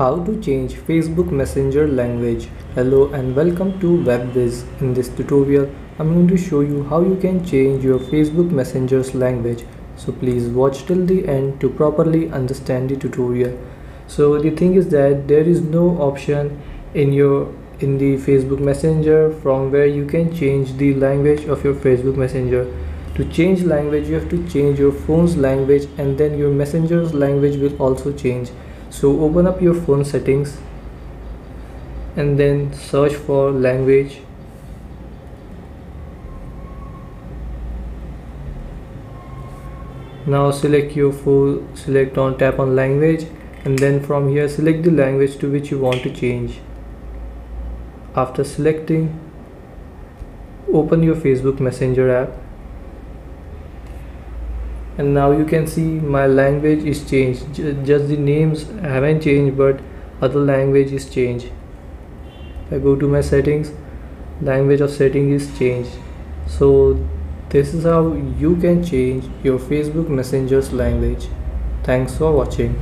How to change Facebook Messenger language. Hello and welcome to Web Whizz. In this tutorial, I'm going to show you how you can change your Facebook Messenger's language. So please watch till the end to properly understand the tutorial. So the thing is that there is no option in your in the Facebook Messenger from where you can change the language of your Facebook Messenger. To change language, you have to change your phone's language and then your messenger's language will also change so open up your phone settings and then search for language. Now select your phone select on tap on language and then from here select the language to which you want to change. After selecting open your facebook messenger app and now you can see my language is changed. Just the names haven't changed but other language is changed. If I go to my settings language of setting is changed. So this is how you can change your Facebook Messenger's language. Thanks for watching